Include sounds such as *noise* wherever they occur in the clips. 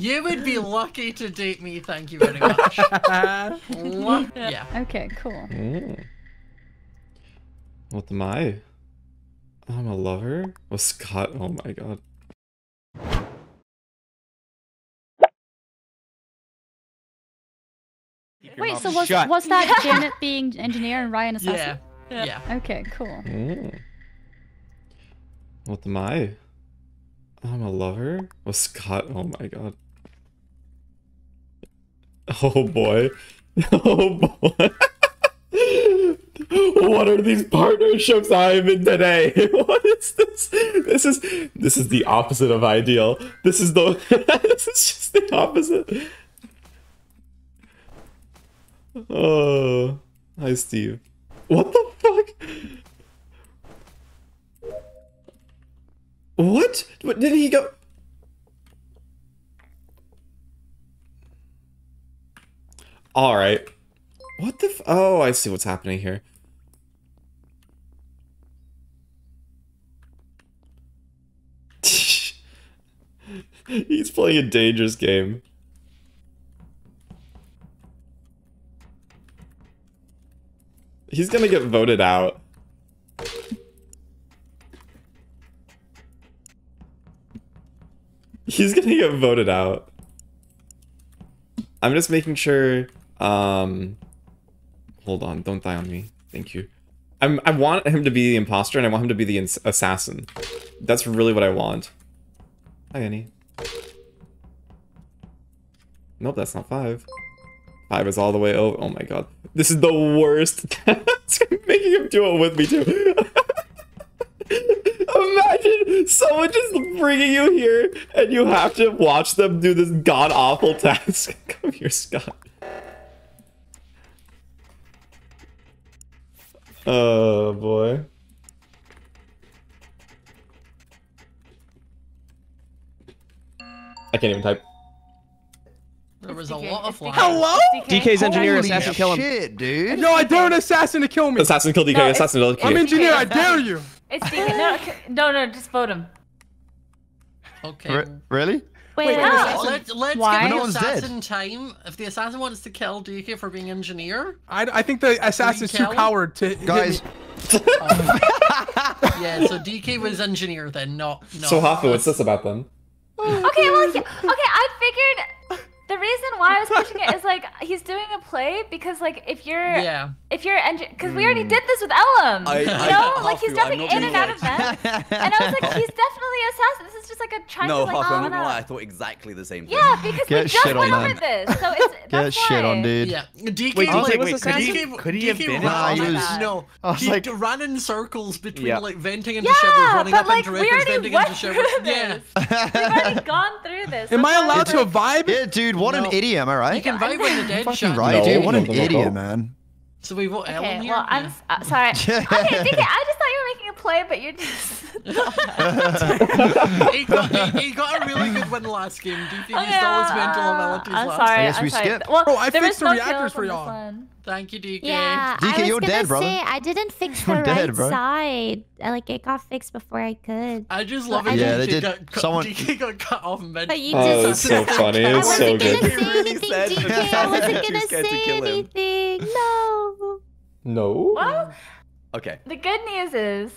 You would be lucky to date me, thank you very much. *laughs* Yeah. Okay, cool. Mm. What am I? I'm a lover? With Scott? Oh my god. Wait, so was Shut. was that *laughs* Janet being engineer and Ryan assassin? Yeah. Yeah. Okay, cool. Mm. What am I? I'm a lover? With Scott? Oh my god. *laughs* Oh boy. *laughs* Oh boy. what are these partnerships I'm in today? *laughs* What is this? This is this is the opposite of ideal. This is the this is just the opposite. Oh, hi Steve. What the fuck? What? What did he go? All right. What the? F oh, I see what's happening here. *laughs* He's playing a dangerous game. He's gonna get voted out. He's gonna get voted out. I'm just making sure. Um, hold on, don't die on me. Thank you. I'm. I want him to be the imposter, and I want him to be the assassin. That's really what I want. Hi, Annie. Nope, that's not five. Five is all the way over. Oh my god, this is the worst. *laughs* it's making him do it with me too. *laughs* Imagine someone just bringing you here and you have to watch them do this god awful *laughs* task. Come here, Scott. Oh boy. I can't even type. There was a lot of flying. Hello? DK. DK's engineer Holy assassin kill him. shit, dude. No, I dare an assassin to kill me. Assassin kill DK, No, assassin kill DK. I'm engineer. I dare you. It's DK. No, no, no, just vote him. Okay. Re- really? Wait, no. Let's, let's, let's Why? give No the one's dead. assassin time. If the assassin wants to kill DK for being engineer, I, I think the assassin's too Kelly? coward to Guys, me. yeah. So DK was engineer then, not. not So Hafu, what's this about then? Okay, well, yeah, okay. I figured the reason why I was pushing it is like he's doing a play because like if you're Yeah. if you're engine because we already did this with Ellum, I- you know, Hafu, like he's I'm jumping in and out of gonna and I was like, he's definitely assassin. This is just like a trying No, to like Hafu, I'm not one gonna lie. I thought exactly the same thing. Yeah, because Get we just shit went on, over this, so it's *laughs* get that's shit on, dude. Yeah, DK Wait, like, DK was wait, assassin? DK, Could he have been Nah, he was- no, I was he like- ran in circles between Yeah. like venting into Yeah, showers, running up like into we records, venting went into *laughs* through showers. this. Yeah. We've already gone through this. Am I allowed to I'm- vibe? yeah, dude, what No. an idiot, am I right? You can vibe with the dead Fucking shot. right, No, dude. What an idiot, man. So we vote Ellum Okay, here. well, I'm uh, sorry. *laughs* Okay, DK, I just thought you were making a play, but you're just. *laughs* *laughs* *laughs* he, got, he, he got a really good win last game. Do you DK used all his Okay, mental uh, abilities I'm last sorry. I guess I'm we sorry. skip. Well, Bro, I fixed was the reactors for y'all. Thank you, DK. Yeah, DK, I was you're gonna dead, brother. say I didn't fix the You're right dead, side. I, Like it got fixed before I could. I just Well, love it. Yeah, DK they did- Got someone- DK got cut off and But you Oh, just. it's so funny. I It's so wasn't gonna say anything, DK. I wasn't gonna say anything. No. No. Well, Okay. the good news is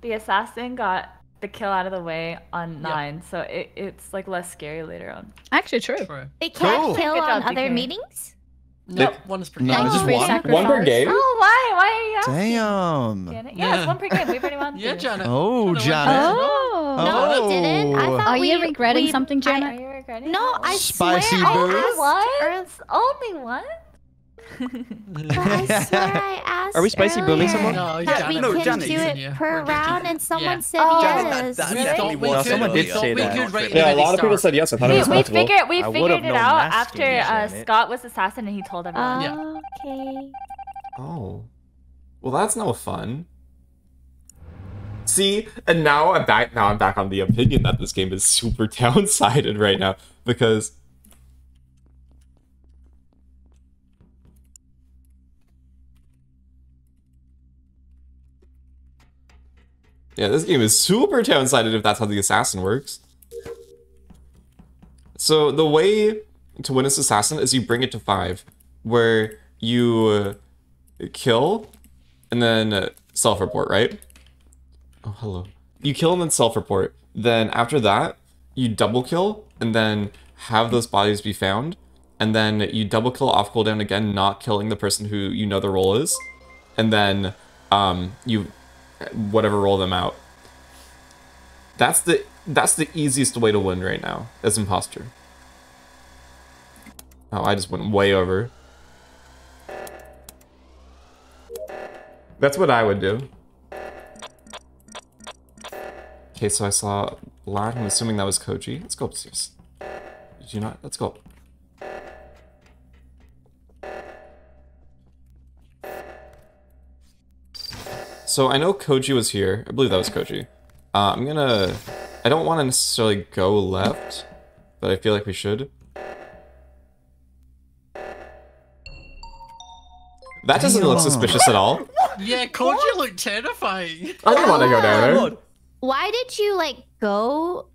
the assassin got the kill out of the way on nine, so it, it's like less scary later on. Actually, true. True. They can't Cool. kill on other DK. meetings. No, Nick- one is per No, game. just one- sacrifice. One per game? Oh, why? Why are you asking? Damn. Janet? Yeah, Yeah. it's one per game. We've already won. *laughs* Yeah, through. Janet. Oh, Janet. Janet. Oh. No, we oh. didn't. I Oh. thought Are you regretting we- something, Are you regretting? No, that? I Spicy swear Only I boo. asked one? Only one? But I *laughs* swear I asked Are we spicy booming earlier someone? No, that Janet. we No, can Janet's do in it here. per We're just- round, and someone yeah. said Oh, Janet, that, that Really? definitely was No, someone did say that. could Yeah, a lot of people said yes. I thought it We, was we multiple. figured we figured it out after uh, Scott was assassinated and he told everyone. Yeah. Okay. Oh. Well, that's no fun. See, and now I'm back. Now I'm back on the opinion that this game is super *laughs* downsided right now because. Yeah, this game is super downsided if that's how the assassin works. So the way to win as assassin is you bring it to five, where you uh, kill and then uh, self-report, right? Oh, hello. You kill and then self-report. Then after that, you double kill and then have those bodies be found. And then you double kill off cooldown again, not killing the person who you know the role is. And then um, you whatever roll them out. That's the that's the easiest way to win right now as imposter. Oh, I just went way over. That's what I would do. Okay, so I saw Lad. I'm assuming that was Koji. Let's go upstairs. Did you not? Let's go. So I know Koji was here. I believe that was Koji. Uh, I'm gonna... I don't want to necessarily go left, but I feel like we should. That doesn't look suspicious at all. *laughs* Yeah, Koji looked terrifying. I don't want to go down there. Why did you like go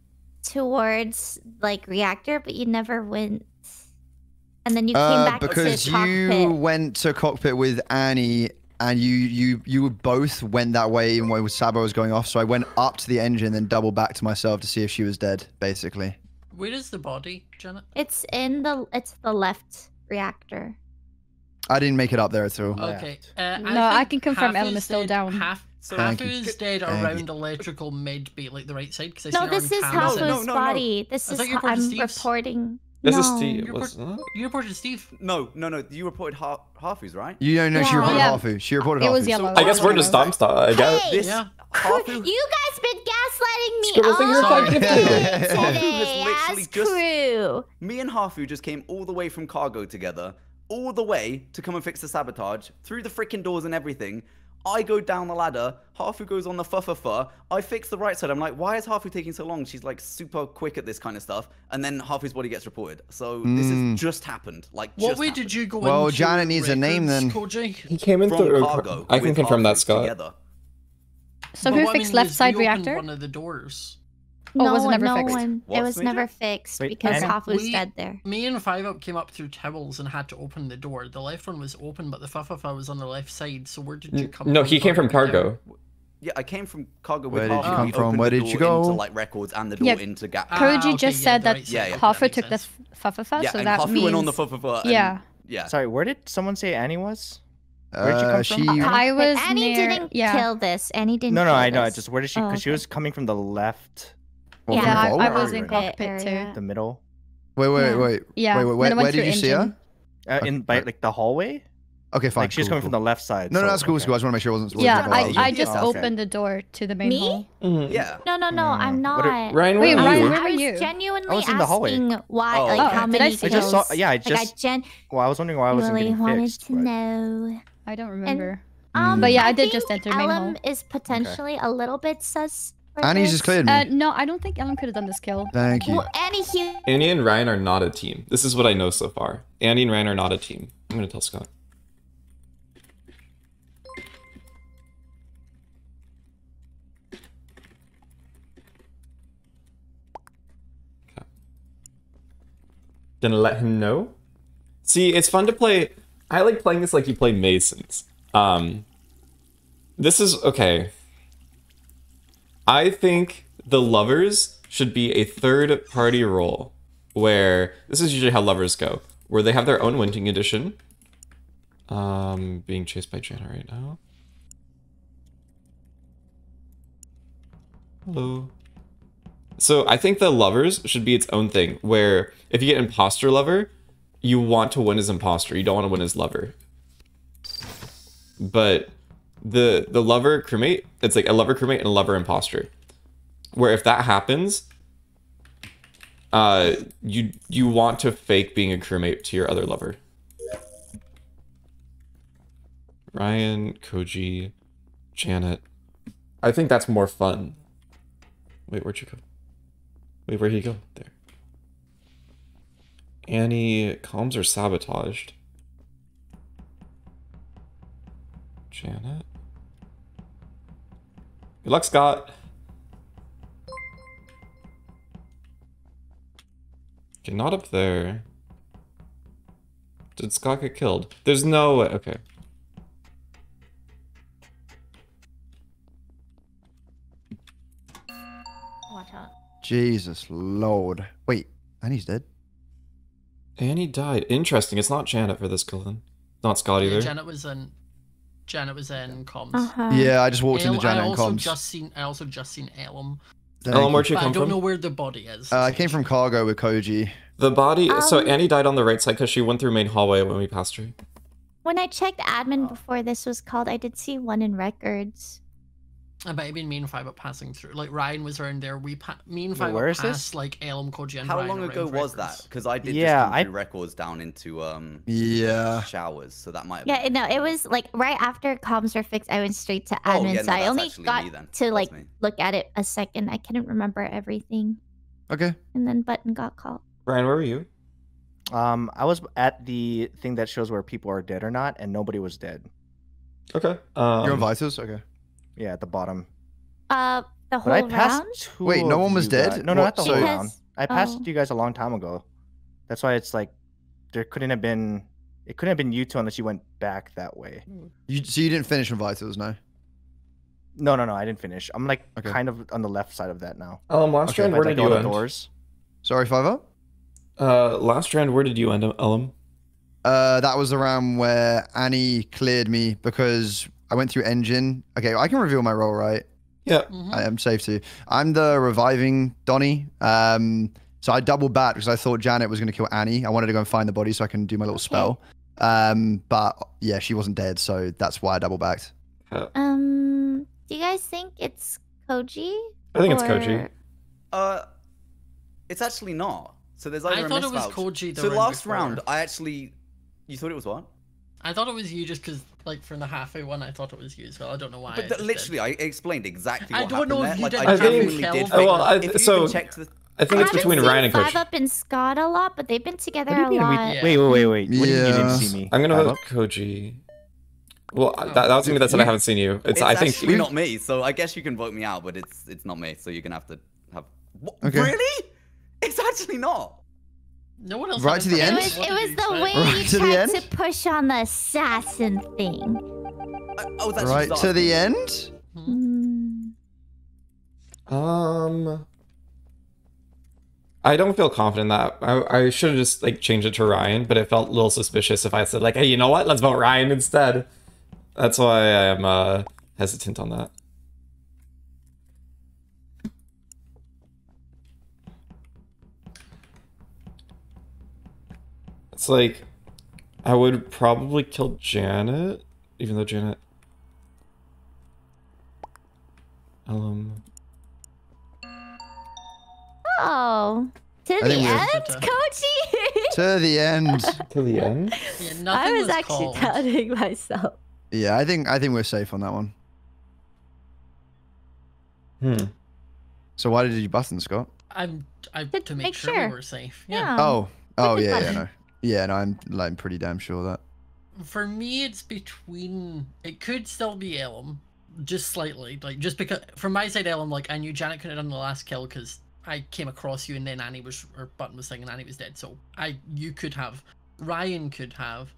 towards like reactor, but you never went? And then you came Uh, back because to you cockpit. went to cockpit with Annie, and you you you both went that way even when Sabo was going off. So I went up to the engine, then double back to myself to see if she was dead, basically. Where is the body, Janet? It's in the it's the left reactor. I didn't make it up there at all. Okay. Uh, No, I think can confirm Hafu's Ellum is still dead- down. Half, So Thank you. Hafu's dead Thank you. around electrical mid bay, like the right side, because I No, see this is camera. Hafu's No, no, no. body. This I is how I'm Steve's. reporting. This no. is Steve. You're Was, huh? You reported Steve. No, no, no. You reported ha- Hafu's, right? You don't know she reported Yeah. Hafu. She reported It was Hafu. yellow. I guess we're just Tom Star. I guess. Hey, This Yeah. Hafu. *laughs* you guys been gaslighting me Scribble finger all five day *laughs* fifty. today, literally just- crew. Me and Hafu just came all the way from cargo together, all the way to come and fix the sabotage, through the freaking doors and everything. I go down the ladder, Hafu goes on the fuffa I fix the right side. I'm like, why is Hafu taking so long? She's like super quick at this kind of stuff. And then Hafu's body gets reported. So this has hmm. just happened. Like, What just way happened. did you go Well, into Janet needs a name then. Koji? He came in From through. cargo. I can with confirm that, Hafu Scott. Together. So But who what I fixed mean left is side we opened reactor? One of the doors. Oh, no, was it never no fixed? one. It was Major? never fixed Wait, because okay. was We- dead there. Me and Five Up came up through towels and had to open the door. The left one was open, but the Fafafa was on the left side. So where did you come No, from? he came from cargo. Yeah, I came from cargo with Where with did you come We from? Where did you go? Into like records and the door Yeah, into Gap. Ah, Koji okay, just yeah, said that right side. Yeah, yeah. Hoffer That took the makes f- Fafafa, yeah, so and that Hafu means went on the fuffa. And, yeah. Yeah. Sorry, where did someone say Annie was? Where'd you Uh, come she. from? I was Annie near- didn't yeah. kill this. Annie didn't. No, no, kill I know. I this. just where did she? Oh, Because she was coming from the left, Well, Yeah, I, I Vault? was in Cockpit cockpit too. the middle, Wait, wait, Yeah. wait. Yeah. Wait, wait, then where, I went where did through you see her? uh, in by like the hallway. Okay, fine. like she was cool, coming from the left side. No, no, that's cool. okay. Cool. I just want to make sure it wasn't. Yeah, wasn't I, I just okay. opened the door to the main Me? hall. Mhm. Yeah. No, no, no. I'm Mm. not. What are- Ryan, Wait, where are Ryan, you? where were I you? was genuinely I was in the hallway. asking why, Oh, like okay. how Did I many see I just saw. Yeah, I like I just. gen- Well, I was wondering why I wasn't really getting wanted fixed. to but- know. I don't remember. Um, But yeah, I I did just think enter main Ellum hall. is potentially a little bit sus. For Annie's just cleared me. Uh, no, I don't think Ellum could have done this kill. Thank you. Well, Annie, he Annie and Ryan are not a team. This is what I know so far. Annie and Ryan are not a team. I'm gonna tell Scott. Okay. Gonna let him know. See, it's fun to play. I like playing this like you play Masons. Um, this is okay. I think the lovers should be a third party role where this is usually how lovers go, where they have their own winting edition. Um, being chased by Jana right now. Hello. So I think the lovers should be its own thing, where if you get imposter lover, you want to win as imposter. You don't want to win as lover. But the the lover crewmate, it's like a lover crewmate and a lover imposter. Where if that happens, uh you you want to fake being a crewmate to your other lover. Ryan, Koji, Janet. I think that's more fun. Wait, where'd you go? Wait, where'd he go? There. Annie, comms are sabotaged. Janet. Good luck, Scott. Okay, not up there. Did Scott get killed? There's no way. Okay. Watch out. Jesus Lord. Wait, Annie's dead. Annie died. Interesting. It's not Janet for this kill then. Not Scott Yeah, either. Janet was in. Janet was in comms. Uh-huh. Yeah, I just walked El- into Janet I and also comms. just seen. I also just seen Elm. Thank Ellum, where'd you But I don't from? know where the body is. Uh, I came from cargo with Koji. The body. so Um, Annie died on the right side because she went through main hallway when we passed her. When I checked admin before this was called, I did see one in records. I bet been me and Five up passing through. Like Ryan was around there. We pa- me and Five where this? passed like Elm, Koji, and How Ryan long ago was that? Because I did Yeah, just come I- through records down into um Yeah. showers, so that might have Yeah, been. no, it was like right after comms were fixed, I went straight to Oh, admin. yeah, so no, I only got me to like look at it a second. I couldn't remember everything, Okay. and then button got called. Ryan, where were you? Um, I was at the thing that shows where people are dead or not, and nobody was dead. Okay. Um, You're on Vitals? Okay. Yeah, at the bottom. Uh, the But I whole passed round. two Wait, no one was dead? guys- No, no, What- not the so- whole round. I passed oh. you guys a long time ago. That's why it's like there couldn't have been. It couldn't have been you two unless you went back that way. You, so you didn't finish from Vitals, no? No, no, no. I didn't finish. I'm like Okay. kind of on the left side of that now. Ellum, last Okay, round, where like, did you end? doors. Sorry, Five up? Uh, last round, where did you end, Ellum? Uh, that was the round where Annie cleared me because I went through engine. Okay, I can reveal my role, right? Yeah. Mhm. I am safe to. I'm the reviving Donnie. Um, so I doubled back because I thought Janet was going to kill Annie. I wanted to go and find the body so I can do my little Okay. spell. Um, but yeah, she wasn't dead, so that's why I double backed. Um, do you guys think it's Koji? I think it's Koji. Uh, it's actually not. So there's either I a thought it was misvouch. Koji. So last before. round, I actually, you thought it was what? I thought it was you just because, like, from the halfway one, I thought it was you as well. I don't know why. I But th- just did. literally, I explained exactly I what don't happened know if there. you Like, did I have genuinely did. but- Oh, well, I- if so- even checked the, I think it's between seen Ryan and Five Coach. Up and Scott a lot, but they've been together What do a you mean? We- lot. Yeah. Wait, wait, wait, wait. What do you mean you didn't see me? I'm gonna Five vote? Koji. Well, Oh. that, that was me that said I haven't seen you. It's, it's I think actually not me. So I guess you can vote me out, but it's it's not me. So you're gonna have to have. What? Okay. Really? It's actually not. No one else. Right to the a It end? was it was the way Right you to tried end? to push on the assassin thing. I, I was actually Right to the asking. end? Hmm. Um, I don't feel confident in that. I, I should have just like changed it to Ryan, but it felt a little suspicious if I said like, "Hey, you know what? Let's vote Ryan instead." That's why I'm uh, hesitant on that. It's like I would probably kill Janet, even though Janet. Um. Oh, to the end, *laughs* have Koji. To the end. To the end. Yeah, I was, was actually called. doubting myself. Yeah, I think I think we're safe on that one. Hmm. So why did you button, Scott? I'm I To to make, make sure, sure. we were safe. Yeah. Yeah. Oh, oh the yeah, yeah, no, yeah, no, I'm like I'm pretty damn sure that. For me, it's between. It could still be Elm, just slightly. Like just because from my side, Elm. Like I knew Janet couldn't have done the last kill because I came across you and then Annie was or Button was saying and Annie was dead. So I you could have. Ryan could have.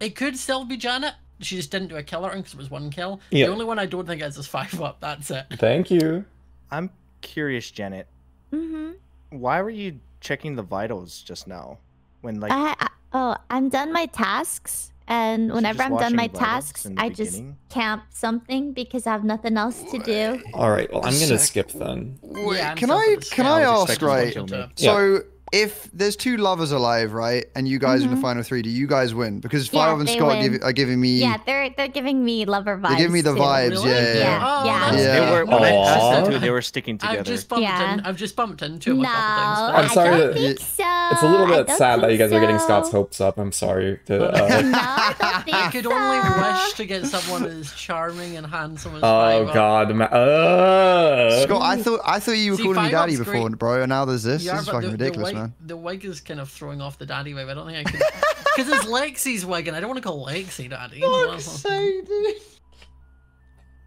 It could still be Janet. She just didn't do a kill because it was one kill. Yeah. The only one I don't think is is five up. That's it. Thank you. I'm curious, Janet. Mm-hmm. Why were you checking the vitals just now? When like I, I, oh, I'm done my tasks, and So whenever I'm done my tasks, in the I just beginning? camp something because I have nothing else to do. All right. Well, I'm gonna Sec. skip then. Wait, Yeah, can I can I I ask right? someone to kill me. Yeah. So if there's two lovers alive, right, and you guys in the Mhm. final three, do you guys win? Because Yeah, Five and Scott give, are giving me. Yeah, they're they're giving me lover vibes. They're giving me the too. vibes. Really? Yeah, yeah. Yeah, Oh, yeah. Yeah. they were when I passed the two, they were sticking together. I've just bumped Yeah. in. I've just bumped into him No, a couple times. but- I'm sorry I don't think so. It's a little bit sad that you think guys are getting. Scott's hopes up. I'm sorry. *laughs* To, no, uh, I don't *laughs* think I could so. only wish to get someone as charming and handsome as oh Five Up. God. Ma- uh, Scott, I thought I thought you were See, calling me daddy before, bro, and now there's this. This is fucking the, ridiculous, the wig, man. The wig is kind of throwing off the daddy vibe. I don't think I could. *laughs* Because it's Lexi's wig, and I don't want to call Lexi daddy.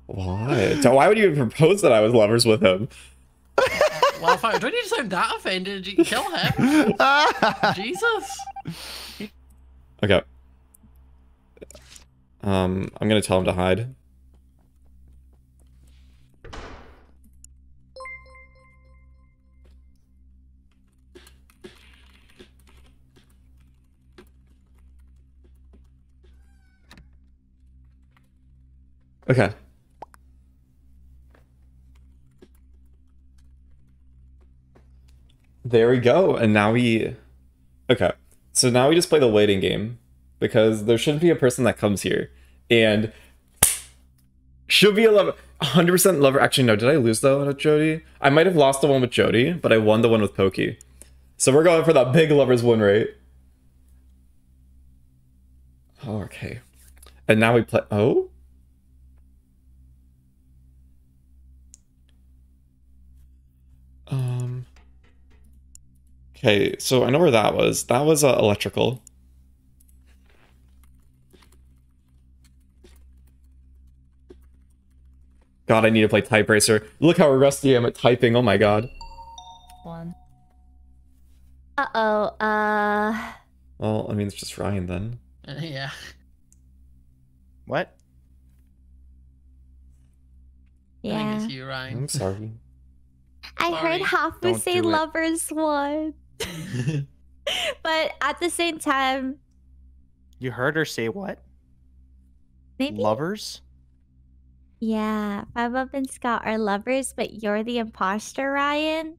Why? So why would you even propose that I was lovers with him? *laughs* Wildfire, don't need to sound that offended. You kill him. *laughs* Jesus. Okay. Um, I'm gonna tell him to hide. Okay. There we go, and now we... Okay, so now we just play the waiting game, because there shouldn't be a person that comes here, and... She'll be a lover... 100% lover... Actually, no, did I lose the one with Jody? I might have lost the one with Jody, but I won the one with Pokey. So we're going for that big lovers win rate. Oh, okay. And now we play... Oh? Okay, so I know where that was. That was uh, electrical. God, I need to play TypeRacer. Look how rusty I am at typing. Oh my god. One. Uh oh. Uh. Well, I mean, it's just Ryan then. Uh, yeah. What? Yeah. I think Yeah. it's you, Ryan. I'm sorry. I heard Sorry. Hafu Don't say lovers won. *laughs* but at the same time, You heard her say what? maybe. Lovers? Yeah. Five Up and Scott are lovers, but you're the imposter, Ryan.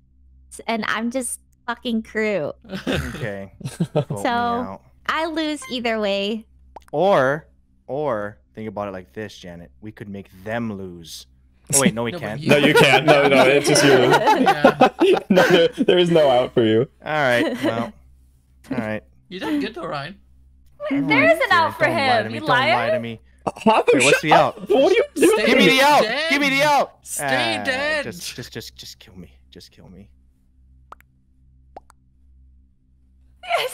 And I'm just fucking crew. Okay. *laughs* So- I lose either way. Or, or think about it like this, Janet. We could make them lose. Oh wait, no, we No, can't. you- No, you can't. No, no, it's just you. yeah. *laughs* no, there, there is no out for you. All right. Well. All right. You did good though, Ryan. There is an out for Don't lie to him. me. You Don't lie to me. Hafu, Wait, what's shut the up. out? What are you doing? Give me the out. dead. Give me the out. Stay Ah, dead. Just, just, just, just kill me. Just kill me.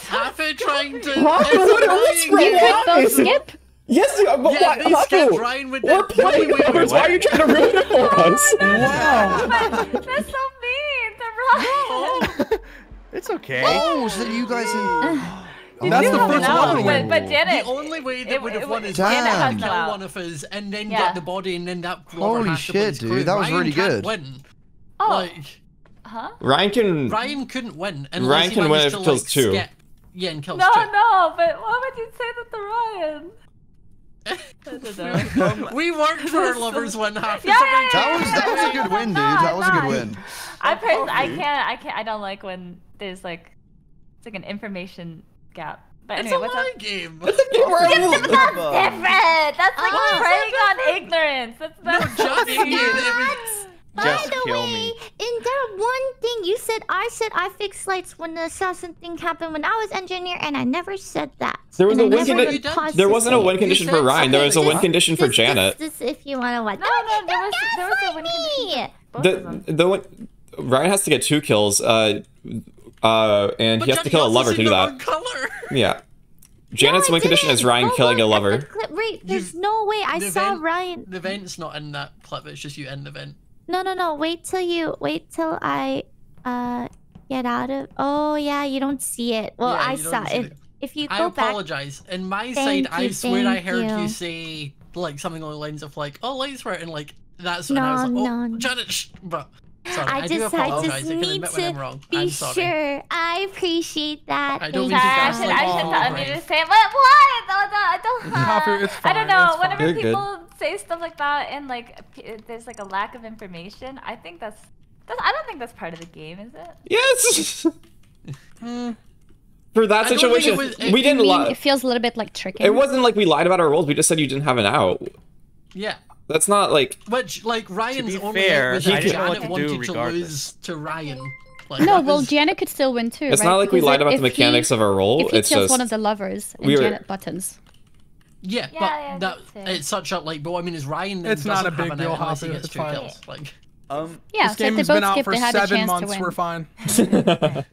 Half it trying to. Hafu, it's what- what's annoying. You could Why? both skip. Yes, but Yeah, why, they skipped Hafu, Ryan with We're the playing wait, wait, lovers. wait, Why are you trying to ruin it for *laughs* us? Wow. That's so mean to Ryan. It's okay. Oh, so you guys in. *sighs* You That's the first an out, one. But, but Janet, The only way that would have won is Damn. Ryan had to Janet kill one of us and then Yeah. get the body and then that lover Holy shit, dude, crew. that was Ryan really can't good. Win. oh, Like huh? Ryan can. Ryan couldn't win unless Ryan he can win if he kills like two. skip. Yeah, and kills No, two. no, but why would you say that to Ryan? I don't know. we worked for our lovers one half. Yeah, yeah, yeah, That was that was a good win, dude. That was a good win. I person I can't I can't I don't like when there's like it's like an information gap. But It's anyway, a what's lie up? game. That's different. That's like Oh, preying on ignorance. That's *laughs* that's so Johnny, mean. you- By Just the kill way, me. in that one thing you said, I said I fixed lights when the assassin thing happened when I was engineer, and I never said that. There was and a win condi- There wasn't a say win condition for Ryan. There was a something win condition for This- Janet. This, this, if you want to watch. No, no, there was there was a win condition. for Both of The them. the one, Ryan has to get two kills. Uh, uh, and But he has to kill a lover to do that. Color. Yeah. Janet's No, win condition is. Ryan Go killing a lover. the clip. Wait, there's You've- no way I saw event- Ryan. The event's not in that clip. It's just you in the event. No, no, no. Wait till you. Wait till I. Uh, get out of. Oh yeah, you don't see it. Well, Yeah, I saw see it. it. If you go back. I apologize. In my Thank side, I swear I heard you. you. say like something along the lines of like, "Oh, lights were," and like that's when I was No, like, "Oh, no. Janet." Shh. But sorry, I I, do just, I apologize. just I can need admit when I'm wrong. be I'm sorry. sure. I appreciate that. I don't mean to Sorry, I should, gaslight I you. should Oh, not to say it. But why? No, no, *laughs* I don't. Hafu, it's I don't fine, know. it's Whenever fine. You're good. people say stuff like that and like p- there's like a lack of information, I think that's. That's I don't think that's part of the game, is it? Yes. Hmm. For that I don't think situation, it was- it- we didn't lie. it feels a little bit like tricking. It wasn't like we lied about our roles. We just said you didn't have an out. Yeah. That's not like Which, like, Ryan's be only fair, was I that didn't know what Janet to do wanted to lose to Ryan. Like, No, well, was- Janet could still win too. it's right? not like we lied about the mechanics he, of our role. If he It's kills just one of the lovers and we were- Janet buttons. yeah, Yeah, but yeah, that it's such a like. But I mean is Ryan. Then It's not doesn't a have big deal, out unless he Hafu, gets it's two kills. Like, Um, Yeah, this so game they has both been out skipped, for they had a seven chance months. to win. We're fine. *laughs*